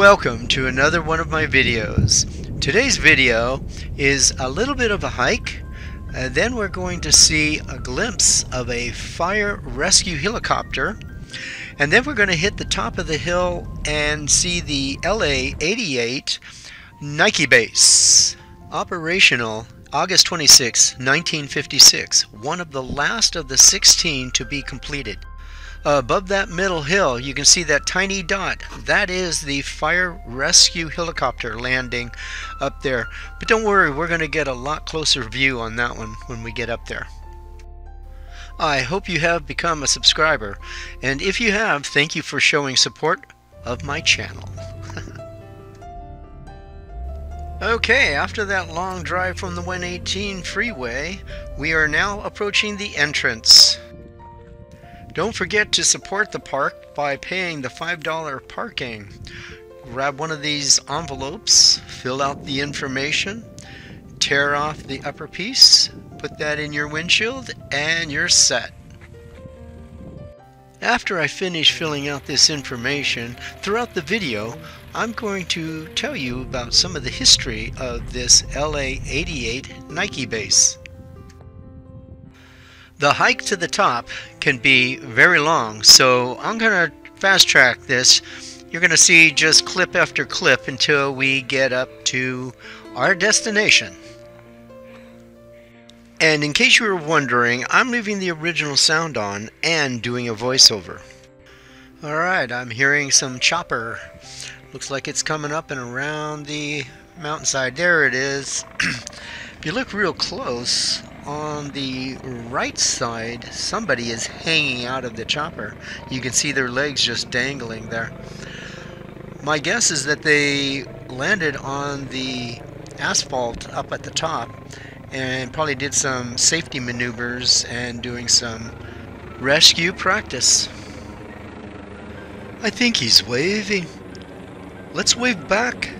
Welcome to another one of my videos. Today's video is a little bit of a hike, uh, then we're going to see a glimpse of a fire rescue helicopter, and then we're going to hit the top of the hill and see the LA-88 Nike base. Operational August 26, 1956, one of the last of the 16 to be completed. Above that middle hill, you can see that tiny dot. That is the fire rescue helicopter landing up there. But don't worry, we're going to get a lot closer view on that one when we get up there. I hope you have become a subscriber, and if you have, thank you for showing support of my channel. okay, after that long drive from the 118 freeway, we are now approaching the entrance. Don't forget to support the park by paying the $5 parking. Grab one of these envelopes, fill out the information, tear off the upper piece, put that in your windshield, and you're set. After I finish filling out this information, throughout the video, I'm going to tell you about some of the history of this LA88 Nike base. The hike to the top can be very long, so I'm going to fast track this. You're going to see just clip after clip until we get up to our destination. And in case you were wondering, I'm leaving the original sound on and doing a voiceover. Alright, I'm hearing some chopper. Looks like it's coming up and around the mountainside. There it is. if you look real close, on the right side, somebody is hanging out of the chopper. You can see their legs just dangling there. My guess is that they landed on the asphalt up at the top and probably did some safety maneuvers and doing some rescue practice. I think he's waving. Let's wave back.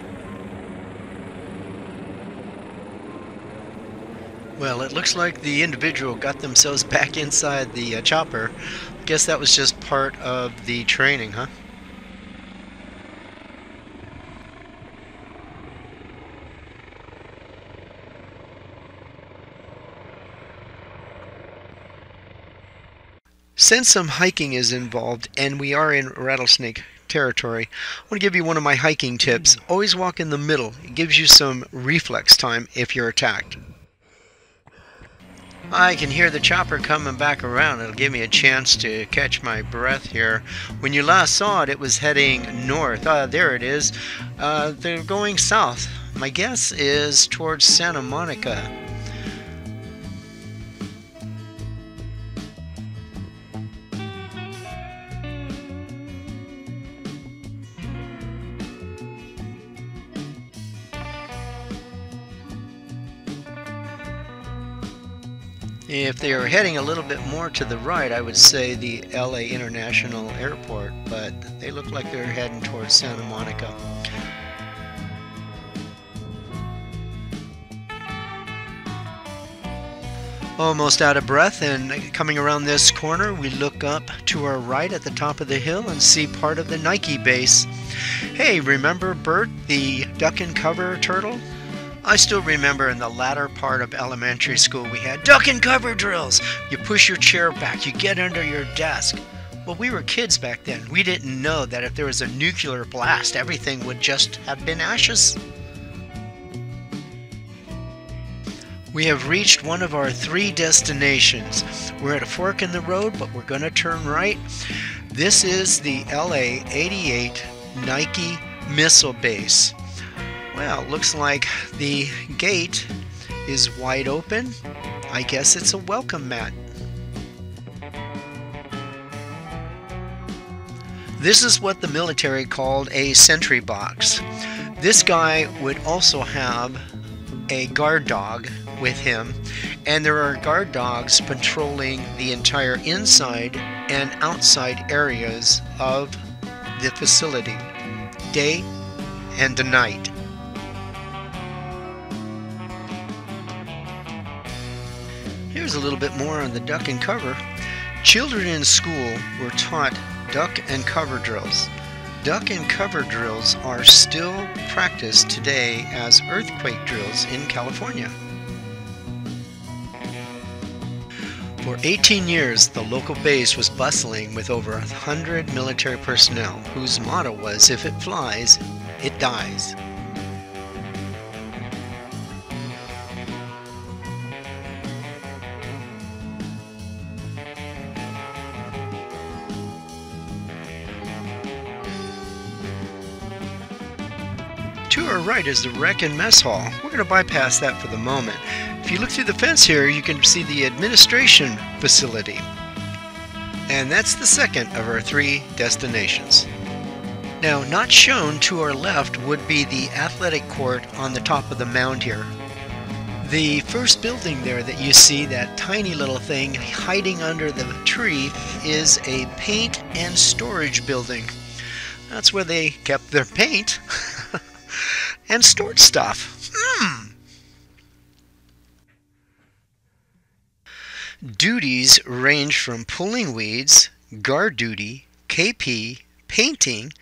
Well, it looks like the individual got themselves back inside the uh, chopper. Guess that was just part of the training, huh? Since some hiking is involved and we are in rattlesnake territory, I want to give you one of my hiking tips. Always walk in the middle. It gives you some reflex time if you're attacked. I can hear the chopper coming back around. It'll give me a chance to catch my breath here. When you last saw it, it was heading north. Uh, there it is. Uh, they're going south. My guess is towards Santa Monica. If they are heading a little bit more to the right, I would say the LA International Airport, but they look like they're heading towards Santa Monica. Almost out of breath, and coming around this corner, we look up to our right at the top of the hill and see part of the Nike base. Hey, remember Bert, the duck and cover turtle? I still remember in the latter part of elementary school we had duck and cover drills. You push your chair back, you get under your desk. Well, we were kids back then. We didn't know that if there was a nuclear blast, everything would just have been ashes. We have reached one of our three destinations. We're at a fork in the road, but we're going to turn right. This is the LA 88 Nike Missile Base. Well, looks like the gate is wide open. I guess it's a welcome mat. This is what the military called a sentry box. This guy would also have a guard dog with him, and there are guard dogs patrolling the entire inside and outside areas of the facility, day and night. Here's a little bit more on the duck and cover. Children in school were taught duck and cover drills. duck and cover drills are still practiced today as earthquake drills in California. For 18 years, the local base was bustling with over 100 military personnel whose motto was if it flies, it dies. Right is the rec and mess hall. We're going to bypass that for the moment. If you look through the fence here, you can see the administration facility. And that's the second of our three destinations. Now, not shown to our left would be the athletic court on the top of the mound here. The first building there that you see, that tiny little thing hiding under the tree, is a paint and storage building. That's where they kept their paint. and stored stuff. Hmm. Duties range from pulling weeds, guard duty, KP, painting,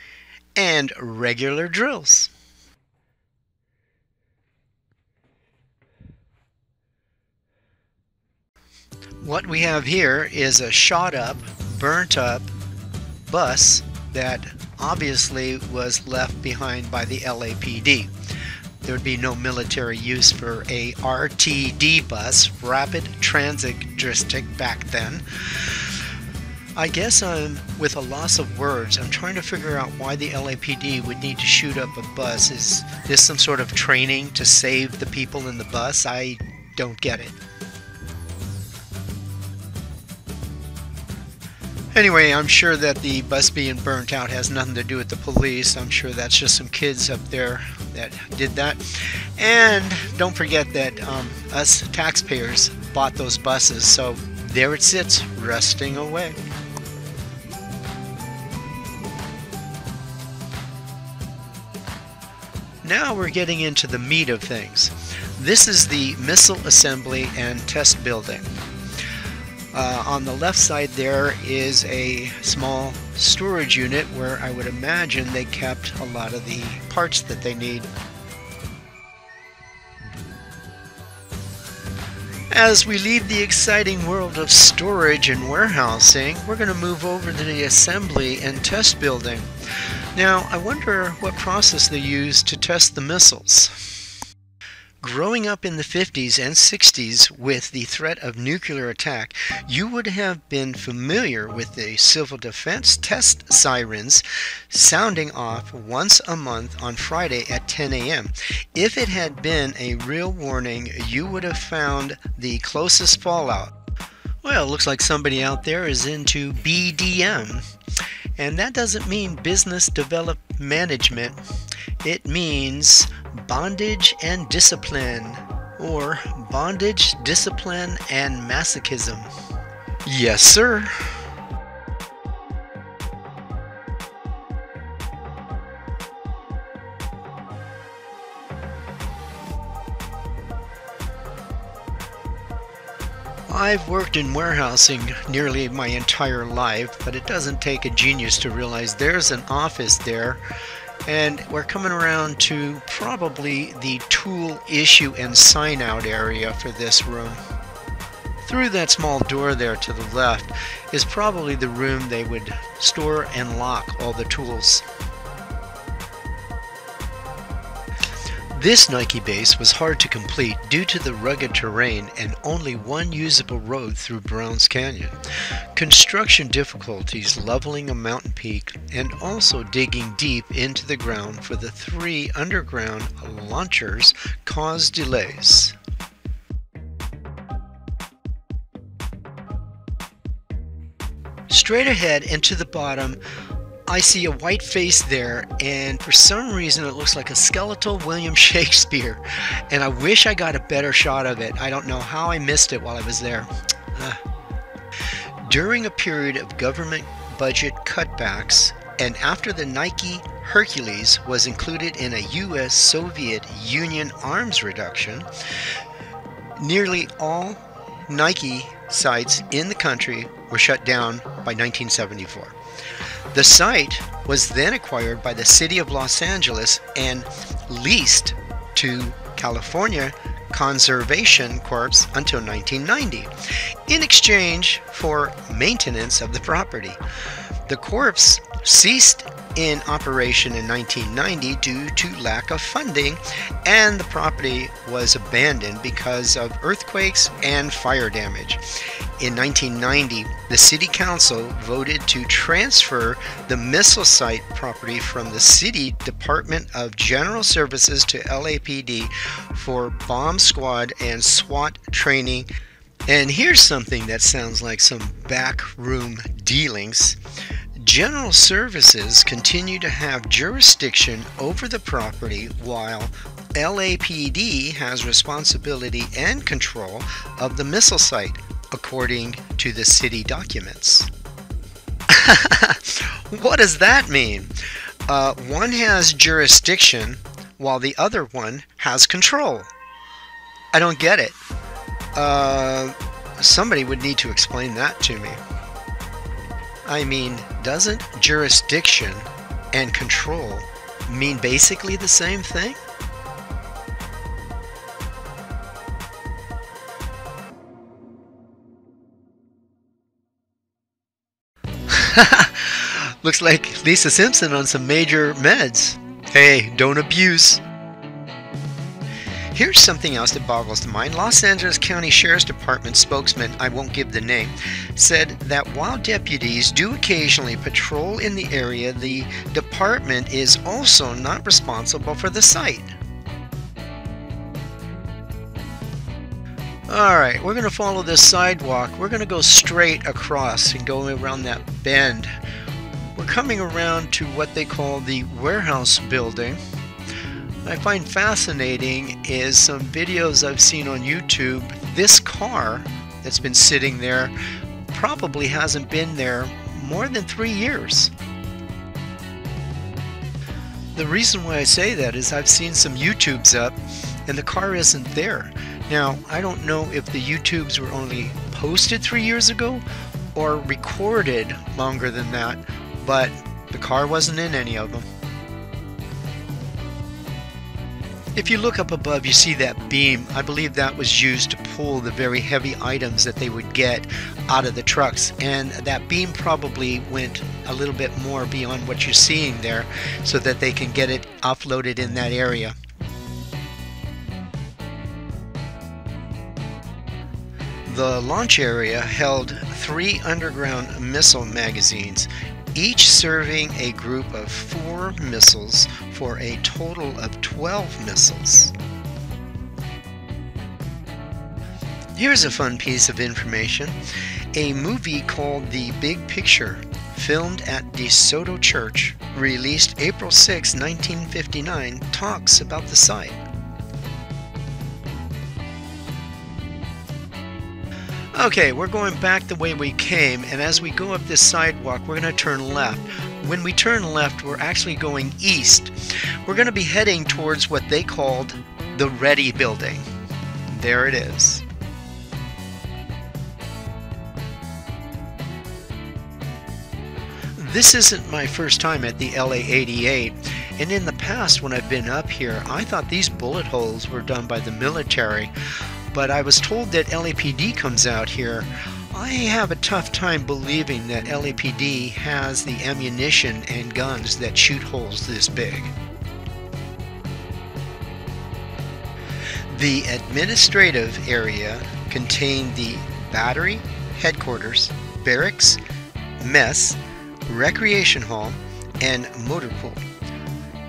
and regular drills. What we have here is a shot up, burnt up bus that obviously was left behind by the LAPD. There would be no military use for a RTD bus, Rapid Transit District, back then. I guess I'm with a loss of words. I'm trying to figure out why the LAPD would need to shoot up a bus. Is this some sort of training to save the people in the bus? I don't get it. Anyway, I'm sure that the bus being burnt out has nothing to do with the police. I'm sure that's just some kids up there that did that. And don't forget that um, us taxpayers bought those buses, so there it sits, rusting away. Now we're getting into the meat of things. This is the missile assembly and test building. Uh, on the left side there is a small storage unit where I would imagine they kept a lot of the parts that they need. As we leave the exciting world of storage and warehousing, we're going to move over to the assembly and test building. Now, I wonder what process they use to test the missiles. Growing up in the 50s and 60s with the threat of nuclear attack, you would have been familiar with the civil defense test sirens sounding off once a month on Friday at 10 a.m. If it had been a real warning, you would have found the closest fallout. Well, it looks like somebody out there is into BDM. And that doesn't mean business development management. It means bondage and discipline, or bondage, discipline, and masochism. Yes, sir. I've worked in warehousing nearly my entire life, but it doesn't take a genius to realize there's an office there and we're coming around to probably the tool issue and sign out area for this room. Through that small door there to the left is probably the room they would store and lock all the tools. This Nike base was hard to complete due to the rugged terrain and only one usable road through Browns Canyon. Construction difficulties leveling a mountain peak and also digging deep into the ground for the three underground launchers caused delays. Straight ahead and to the bottom I see a white face there, and for some reason it looks like a skeletal William Shakespeare. And I wish I got a better shot of it. I don't know how I missed it while I was there. Uh. During a period of government budget cutbacks, and after the Nike Hercules was included in a U.S. Soviet Union arms reduction, nearly all Nike sites in the country were shut down by 1974. The site was then acquired by the City of Los Angeles and leased to California Conservation Corps until 1990 in exchange for maintenance of the property. The Corps ceased in operation in 1990 due to lack of funding, and the property was abandoned because of earthquakes and fire damage. In 1990, the City Council voted to transfer the missile site property from the City Department of General Services to LAPD for bomb squad and SWAT training. And here's something that sounds like some backroom dealings. General Services continue to have jurisdiction over the property while LAPD has responsibility and control of the missile site, according to the city documents. what does that mean? Uh, one has jurisdiction while the other one has control. I don't get it. Uh, somebody would need to explain that to me. I mean, doesn't jurisdiction and control mean basically the same thing? Looks like Lisa Simpson on some major meds. Hey, don't abuse. Here's something else that boggles the mind. Los Angeles County Sheriff's Department spokesman, I won't give the name, said that while deputies do occasionally patrol in the area, the department is also not responsible for the site. Alright, we're going to follow this sidewalk. We're going to go straight across and go around that bend. We're coming around to what they call the warehouse building. What I find fascinating is some videos I've seen on YouTube. This car that's been sitting there probably hasn't been there more than three years. The reason why I say that is I've seen some YouTubes up and the car isn't there. Now, I don't know if the YouTubes were only posted three years ago or recorded longer than that, but the car wasn't in any of them. If you look up above, you see that beam. I believe that was used to pull the very heavy items that they would get out of the trucks. And that beam probably went a little bit more beyond what you're seeing there so that they can get it offloaded in that area. The launch area held three underground missile magazines each serving a group of four missiles for a total of 12 missiles. Here's a fun piece of information. A movie called The Big Picture, filmed at DeSoto Church, released April 6, 1959, talks about the site. Okay, we're going back the way we came, and as we go up this sidewalk, we're going to turn left. When we turn left, we're actually going east. We're going to be heading towards what they called the Ready Building. There it is. This isn't my first time at the LA 88, and in the past when I've been up here, I thought these bullet holes were done by the military but I was told that LAPD comes out here. I have a tough time believing that LAPD has the ammunition and guns that shoot holes this big. The administrative area contained the battery, headquarters, barracks, mess, recreation hall, and motor pool.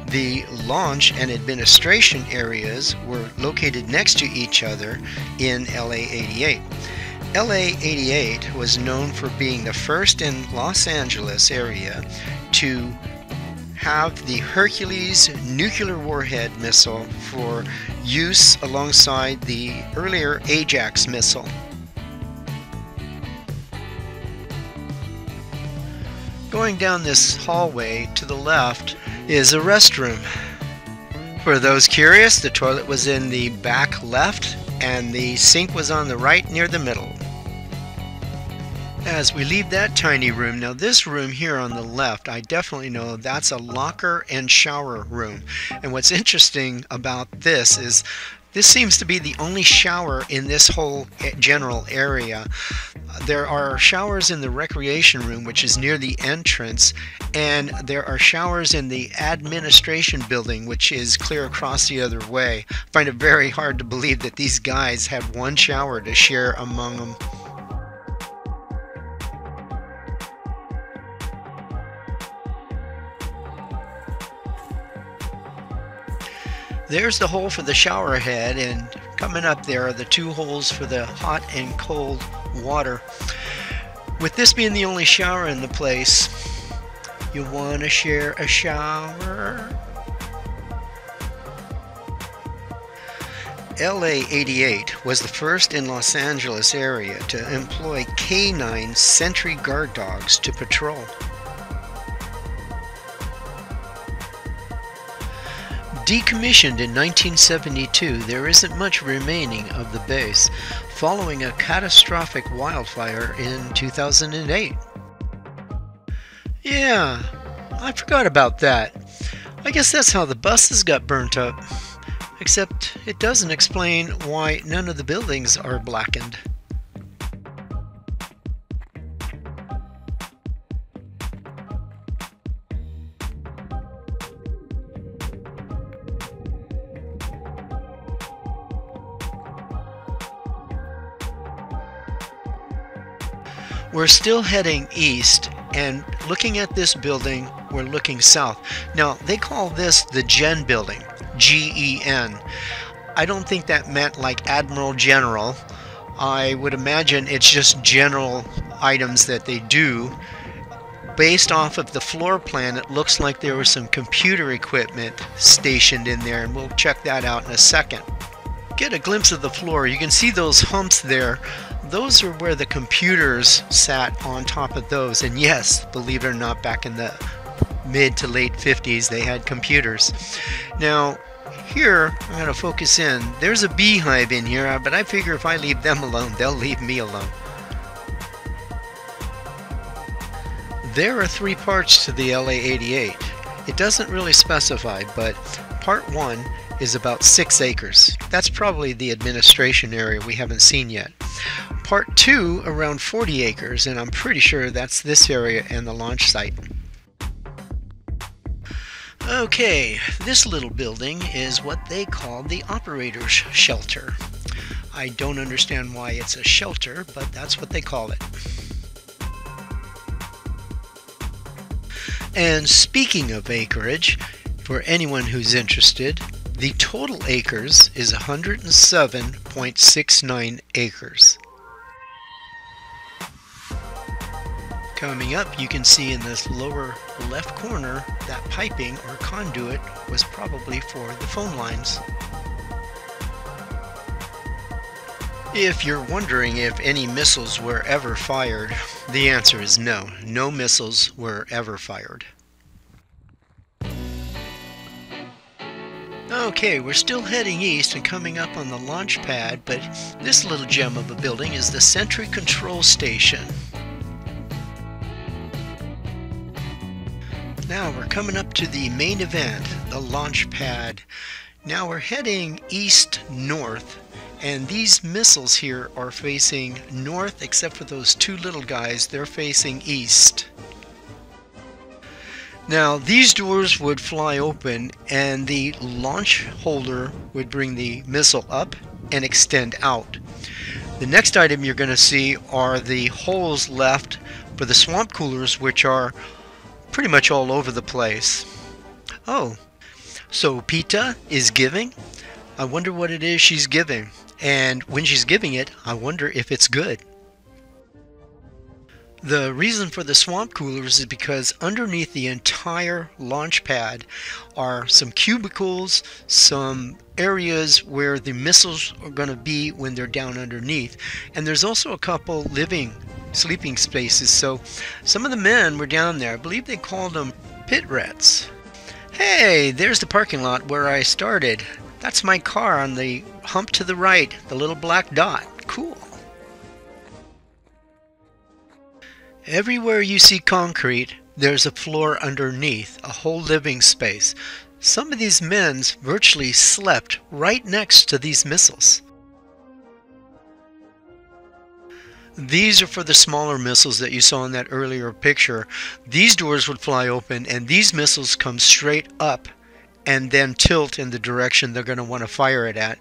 The launch and administration areas were located next to each other in LA 88. LA 88 was known for being the first in Los Angeles area to have the Hercules nuclear warhead missile for use alongside the earlier Ajax missile. Going down this hallway to the left is a restroom. For those curious, the toilet was in the back left and the sink was on the right near the middle. As we leave that tiny room, now this room here on the left, I definitely know that's a locker and shower room. And what's interesting about this is this seems to be the only shower in this whole general area. There are showers in the recreation room, which is near the entrance, and there are showers in the administration building, which is clear across the other way. I find it very hard to believe that these guys had one shower to share among them. There's the hole for the shower head and coming up there are the two holes for the hot and cold water. With this being the only shower in the place, you want to share a shower? LA 88 was the first in Los Angeles area to employ K9 sentry guard dogs to patrol. Decommissioned in 1972, there isn't much remaining of the base, following a catastrophic wildfire in 2008. Yeah, I forgot about that. I guess that's how the buses got burnt up. Except it doesn't explain why none of the buildings are blackened. We're still heading east and looking at this building, we're looking south. Now, they call this the Gen building, G E N. I don't think that meant like Admiral General. I would imagine it's just general items that they do. Based off of the floor plan, it looks like there was some computer equipment stationed in there, and we'll check that out in a second. Get a glimpse of the floor. You can see those humps there those are where the computers sat on top of those. And yes, believe it or not, back in the mid to late 50s, they had computers. Now, here, I'm going to focus in. There's a beehive in here, but I figure if I leave them alone, they'll leave me alone. There are three parts to the LA-88. It doesn't really specify, but part one is about six acres. That's probably the administration area we haven't seen yet. Part 2 around 40 acres, and I'm pretty sure that's this area and the launch site. Okay, this little building is what they call the operator's shelter. I don't understand why it's a shelter, but that's what they call it. And speaking of acreage, for anyone who's interested, the total acres is 107.69 acres. Coming up, you can see in this lower left corner that piping or conduit was probably for the phone lines. If you're wondering if any missiles were ever fired, the answer is no. No missiles were ever fired. Okay, we're still heading east and coming up on the launch pad, but this little gem of a building is the Sentry Control Station. Now we're coming up to the main event, the launch pad. Now we're heading east-north, and these missiles here are facing north, except for those two little guys, they're facing east. Now these doors would fly open and the launch holder would bring the missile up and extend out. The next item you're going to see are the holes left for the swamp coolers which are pretty much all over the place. Oh, so Pita is giving? I wonder what it is she's giving. And when she's giving it, I wonder if it's good. The reason for the swamp coolers is because underneath the entire launch pad are some cubicles, some areas where the missiles are going to be when they're down underneath. And there's also a couple living sleeping spaces. So some of the men were down there. I believe they called them pit rats. Hey, there's the parking lot where I started. That's my car on the hump to the right, the little black dot. Everywhere you see concrete, there's a floor underneath, a whole living space. Some of these men virtually slept right next to these missiles. These are for the smaller missiles that you saw in that earlier picture. These doors would fly open and these missiles come straight up and then tilt in the direction they're going to want to fire it at,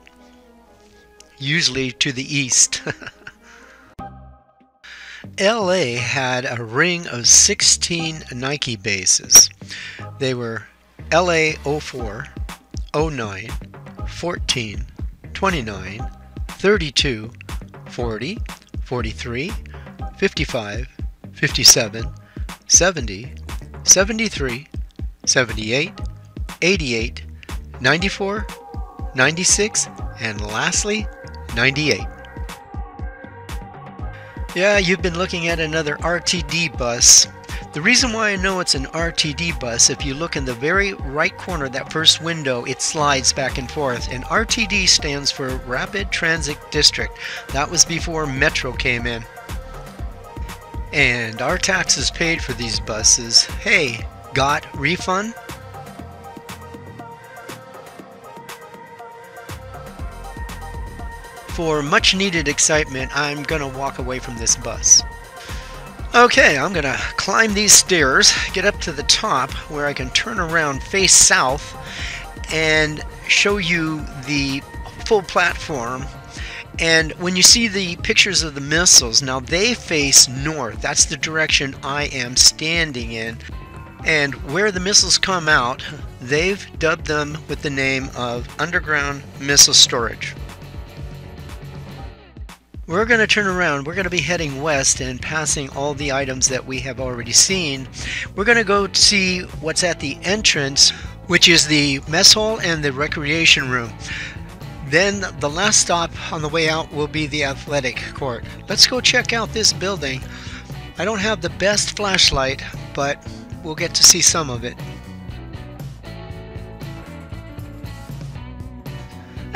usually to the east. LA had a ring of 16 Nike bases. They were LA 04, 09, 14, 29, 32, 40, 43, 55, 57, 70, 73, 78, 88, 94, 96, and lastly, 98. Yeah, you've been looking at another RTD bus. The reason why I know it's an RTD bus, if you look in the very right corner, that first window, it slides back and forth. And RTD stands for Rapid Transit District. That was before Metro came in. And our taxes paid for these buses. Hey, got refund? For much needed excitement, I'm to walk away from this bus. Okay, I'm to climb these stairs, get up to the top where I can turn around, face south, and show you the full platform. And when you see the pictures of the missiles, now they face north. That's the direction I am standing in. And where the missiles come out, they've dubbed them with the name of Underground Missile Storage. We're going to turn around. We're going to be heading west and passing all the items that we have already seen. We're going to go see what's at the entrance, which is the mess hall and the recreation room. Then the last stop on the way out will be the athletic court. Let's go check out this building. I don't have the best flashlight, but we'll get to see some of it.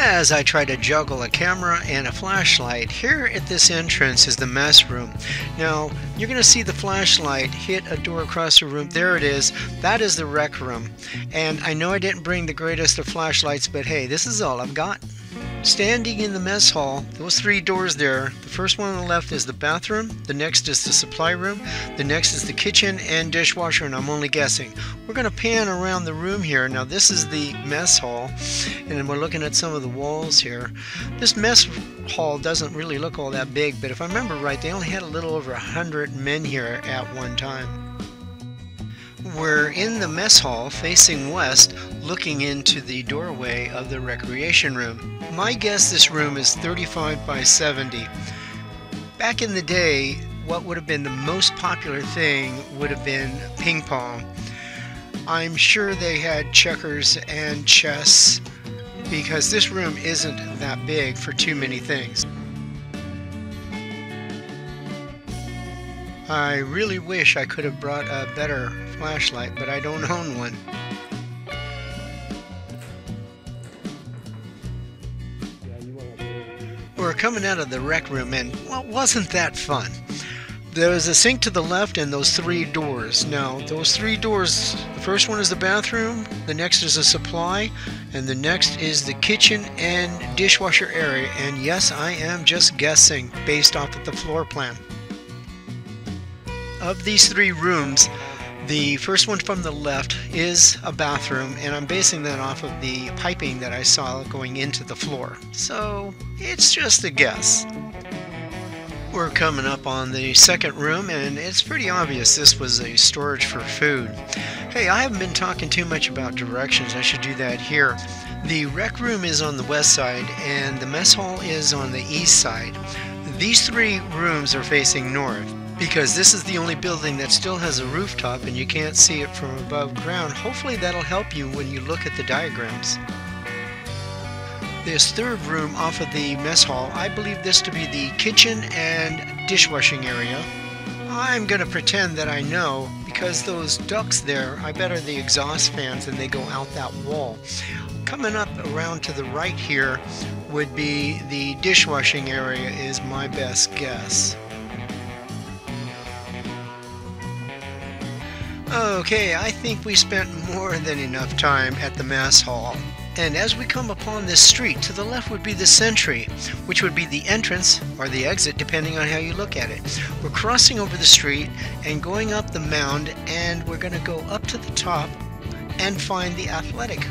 As I try to juggle a camera and a flashlight, here at this entrance is the mess room. Now, you're going to see the flashlight hit a door across the room. There it is. That is the rec room. And I know I didn't bring the greatest of flashlights, but hey, this is all I've got. Standing in the mess hall, those three doors there, the first one on the left is the bathroom, the next is the supply room, the next is the kitchen and dishwasher, and I'm only guessing. We're going to pan around the room here. Now this is the mess hall, and we're looking at some of the walls here. This mess hall doesn't really look all that big, but if I remember right, they only had a little over a hundred men here at one time. We're in the mess hall facing west looking into the doorway of the recreation room. My guess this room is 35 by 70. Back in the day, what would have been the most popular thing would have been ping pong. I'm sure they had checkers and chess because this room isn't that big for too many things. I really wish I could have brought a better flashlight, but I don't own one. We're coming out of the rec room and, well, wasn't that fun? There was a sink to the left and those three doors. Now, those three doors, the first one is the bathroom, the next is the supply, and the next is the kitchen and dishwasher area. And yes, I am just guessing based off of the floor plan. Of these three rooms, the first one from the left is a bathroom, and I'm basing that off of the piping that I saw going into the floor. So it's just a guess. We're coming up on the second room, and it's pretty obvious this was a storage for food. Hey, I haven't been talking too much about directions. I should do that here. The rec room is on the west side, and the mess hall is on the east side. These three rooms are facing north because this is the only building that still has a rooftop and you can't see it from above ground. Hopefully that'll help you when you look at the diagrams. This third room off of the mess hall, I believe this to be the kitchen and dishwashing area. I'm going to pretend that I know because those ducts there, I bet are the exhaust fans and they go out that wall. Coming up around to the right here would be the dishwashing area is my best guess. Okay, I think we spent more than enough time at the mass Hall. And as we come upon this street, to the left would be the Sentry, which would be the entrance or the exit, depending on how you look at it. We're crossing over the street and going up the mound, and we're going to go up to the top and find the athletic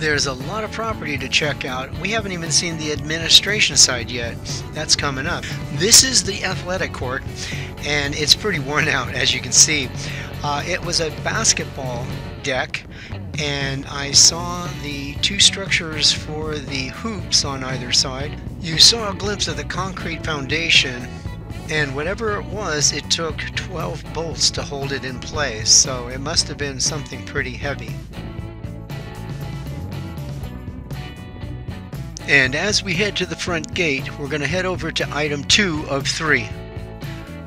There's a lot of property to check out. We haven't even seen the administration side yet. That's coming up. This is the athletic court, and it's pretty worn out, as you can see. Uh, it was a basketball deck and I saw the two structures for the hoops on either side. You saw a glimpse of the concrete foundation and whatever it was, it took 12 bolts to hold it in place, so it must have been something pretty heavy. And as we head to the front gate, we're going to head over to item 2 of 3.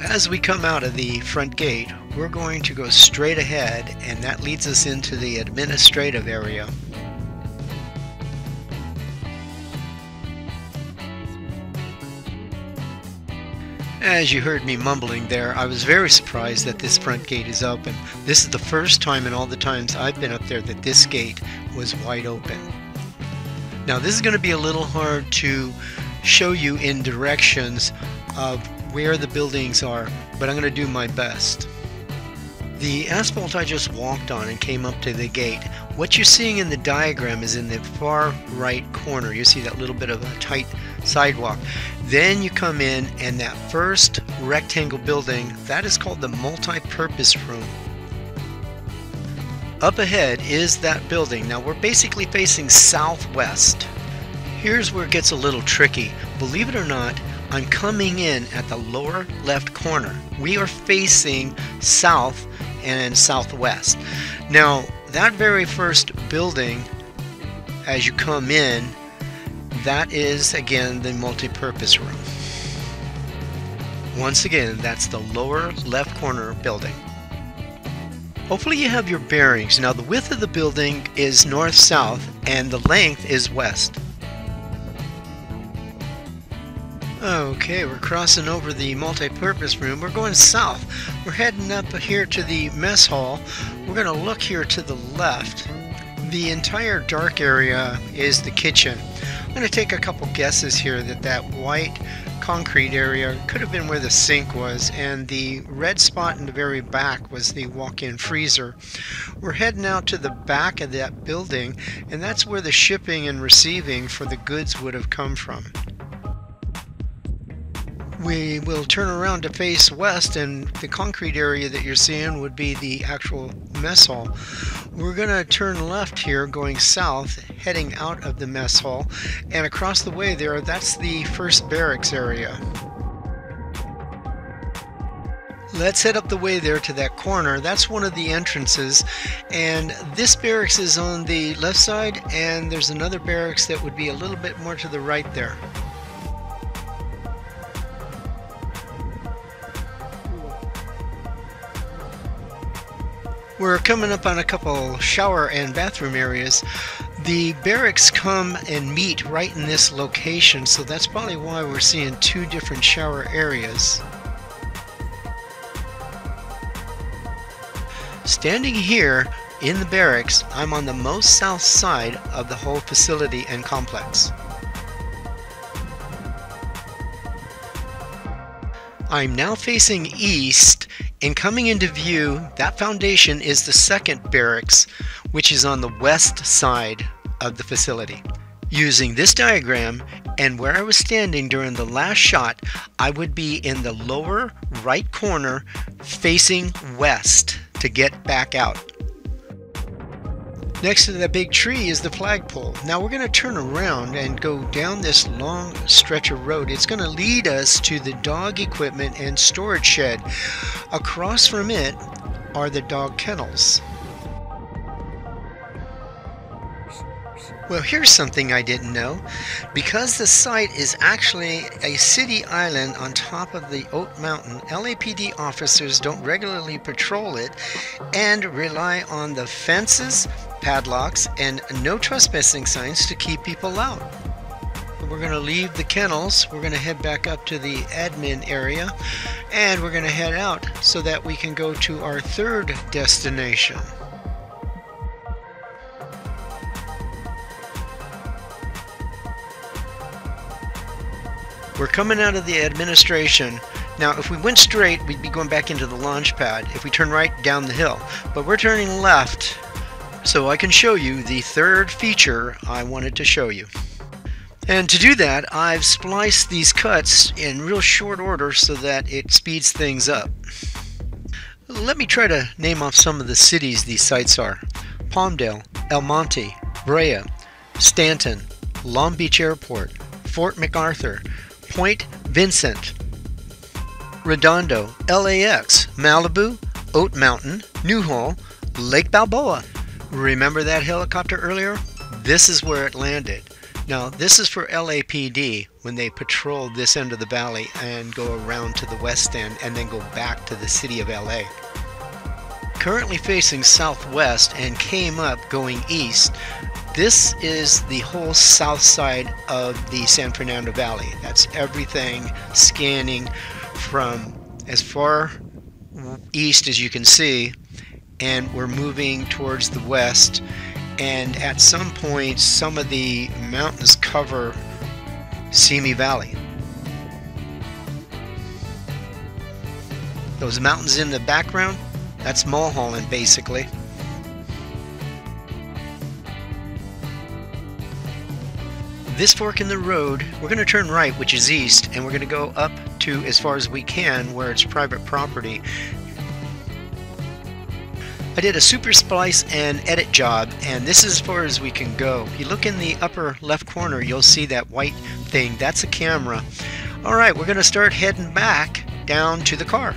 As we come out of the front gate, we're going to go straight ahead and that leads us into the administrative area. As you heard me mumbling there, I was very surprised that this front gate is open. This is the first time in all the times I've been up there that this gate was wide open. Now this is going to be a little hard to show you in directions of where the buildings are, but I'm going to do my best. The asphalt I just walked on and came up to the gate, what you're seeing in the diagram is in the far right corner. You see that little bit of a tight sidewalk. Then you come in and that first rectangle building, that is called the multi-purpose room. Up ahead is that building. Now we're basically facing southwest. Here's where it gets a little tricky. Believe it or not, I'm coming in at the lower left corner. We are facing south and southwest. Now, that very first building, as you come in, that is again the multi-purpose room. Once again, that's the lower left corner building. Hopefully you have your bearings. Now the width of the building is north-south and the length is west. Okay, we're crossing over the multi-purpose room. We're going south. We're heading up here to the mess hall. We're going to look here to the left. The entire dark area is the kitchen. I'm going to take a couple guesses here that that white concrete area could have been where the sink was and the red spot in the very back was the walk-in freezer. We're heading out to the back of that building and that's where the shipping and receiving for the goods would have come from we will turn around to face west and the concrete area that you're seeing would be the actual mess hall. We're going to turn left here going south heading out of the mess hall and across the way there that's the first barracks area. Let's head up the way there to that corner. That's one of the entrances and this barracks is on the left side and there's another barracks that would be a little bit more to the right there. We're coming up on a couple shower and bathroom areas. The barracks come and meet right in this location, so that's probably why we're seeing two different shower areas. Standing here in the barracks, I'm on the most south side of the whole facility and complex. I'm now facing east and coming into view, that foundation is the second barracks, which is on the west side of the facility. Using this diagram and where I was standing during the last shot, I would be in the lower right corner facing west to get back out. Next to that big tree is the flagpole. Now we're going to turn around and go down this long stretch of road. It's going to lead us to the dog equipment and storage shed. Across from it are the dog kennels. Well, here's something I didn't know. Because the site is actually a city island on top of the Oat Mountain, LAPD officers don't regularly patrol it and rely on the fences, padlocks, and no trespassing signs to keep people out. we're going to leave the kennels. We're going to head back up to the admin area and we're going to head out so that we can go to our third destination. We're coming out of the administration. Now, if we went straight, we'd be going back into the launch pad. If we turn right, down the hill. But we're turning left so I can show you the third feature I wanted to show you. And to do that, I've spliced these cuts in real short order so that it speeds things up. Let me try to name off some of the cities these sites are. Palmdale, El Monte, Brea, Stanton, Long Beach Airport, Fort MacArthur, Point Vincent, Redondo, LAX, Malibu, Oat Mountain, Newhall, Lake Balboa. Remember that helicopter earlier? This is where it landed. Now, this is for LAPD when they patrol this end of the valley and go around to the west end and then go back to the city of LA. Currently facing southwest and came up going east, this is the whole south side of the San Fernando Valley. That's everything scanning from as far east as you can see, and we're moving towards the west. And at some point, some of the mountains cover Simi Valley. Those mountains in the background, that's Mulholland basically. this fork in the road, we're going to turn right, which is east, and we're going to go up to as far as we can where it's private property. I did a super splice and edit job, and this is as far as we can go. If you look in the upper left corner, you'll see that white thing. That's a camera. All right, we're going to start heading back down to the car.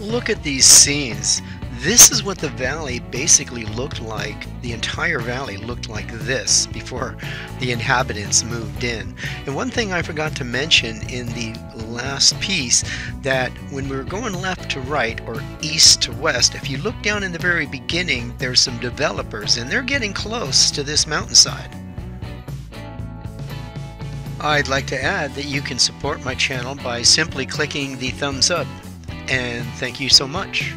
Look at these scenes. This is what the valley basically looked like. The entire valley looked like this before the inhabitants moved in. And one thing I forgot to mention in the last piece that when we were going left to right or east to west, if you look down in the very beginning, there's some developers and they're getting close to this mountainside. I'd like to add that you can support my channel by simply clicking the thumbs up and thank you so much.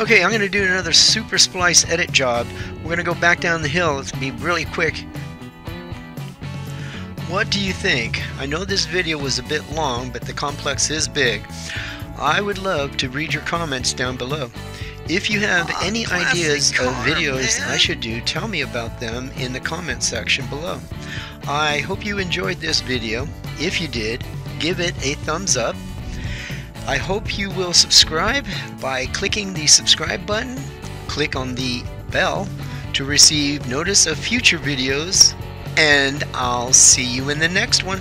Okay, I'm going to do another super splice edit job. We're going to go back down the hill. It's going to be really quick. What do you think? I know this video was a bit long, but the complex is big. I would love to read your comments down below. If you have oh, any ideas car, of videos man. I should do, tell me about them in the comment section below. I hope you enjoyed this video. If you did, give it a thumbs up I hope you will subscribe by clicking the subscribe button. Click on the bell to receive notice of future videos, and I'll see you in the next one.